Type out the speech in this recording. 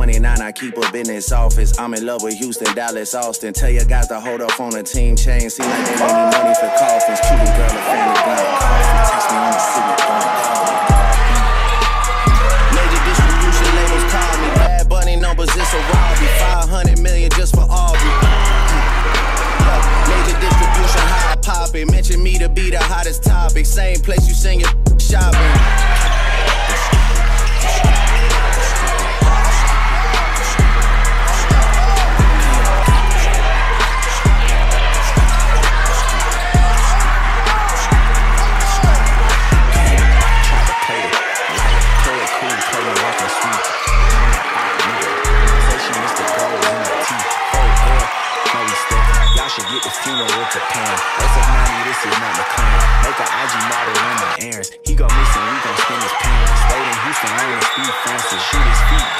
29, I keep a business office. I'm in love with Houston, Dallas, Austin. Tell your guys to hold up on the team chain. See like they make me money for coffins. Cuban girl, a family gun. Coffee. Text me on the city phone. Major distribution labels call me. Bad bunny numbers, it's a robbery. 500 million just for Aubrey. Major distribution, how I pop it. Mention me to be the hottest topic. Same place you sing your shopping. Get this Tina with the funeral. That's a money, this is not McLaren. Make an IG model run the errands. He go missing, we gon' spin his pants. Stayed in Houston, to speed Francis. Shoot his feet.